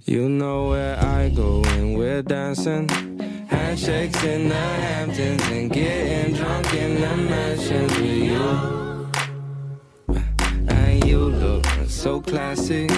You know where I go when we're dancing. Handshakes in the Hamptons and getting drunk in the mansions with you. And you look so classy.